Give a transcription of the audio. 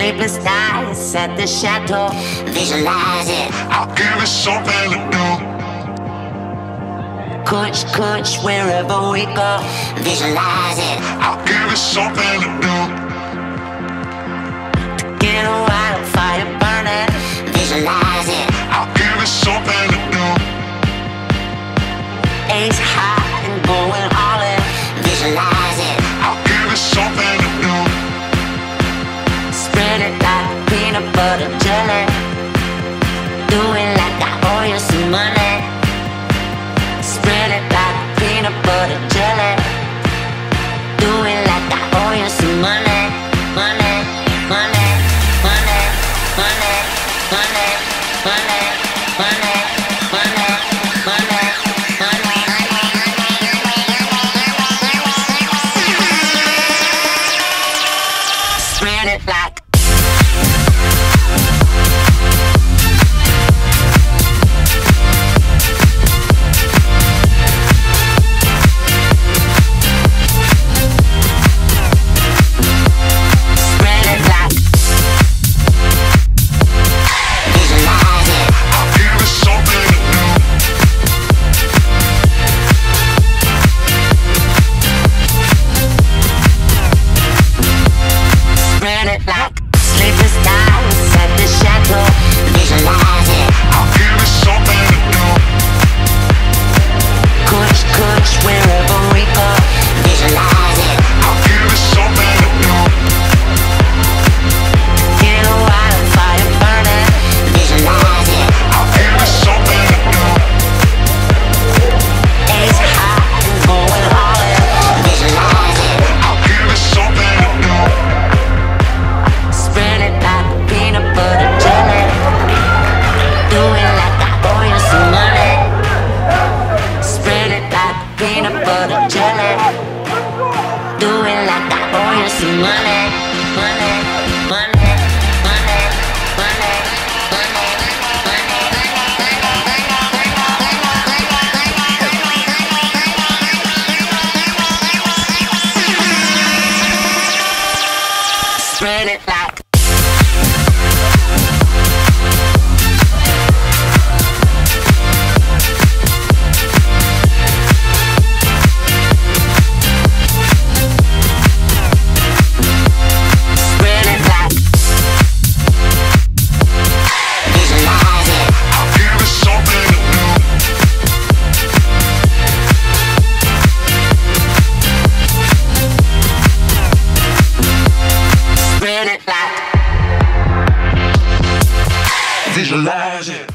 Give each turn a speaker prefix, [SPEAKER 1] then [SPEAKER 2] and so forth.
[SPEAKER 1] sleepless nights at the chateau. Visualize it.
[SPEAKER 2] I'll give it something to do.
[SPEAKER 1] Coach, coach, wherever we go. Visualize it.
[SPEAKER 2] I'll give it something to do. but I'm
[SPEAKER 1] chillin'. Doing like I owe you some money. Spread it like peanut butter jelly. Doing like I owe you some money, money, money, money, money, money, money, money. money. some. Spread it like
[SPEAKER 2] visualize it.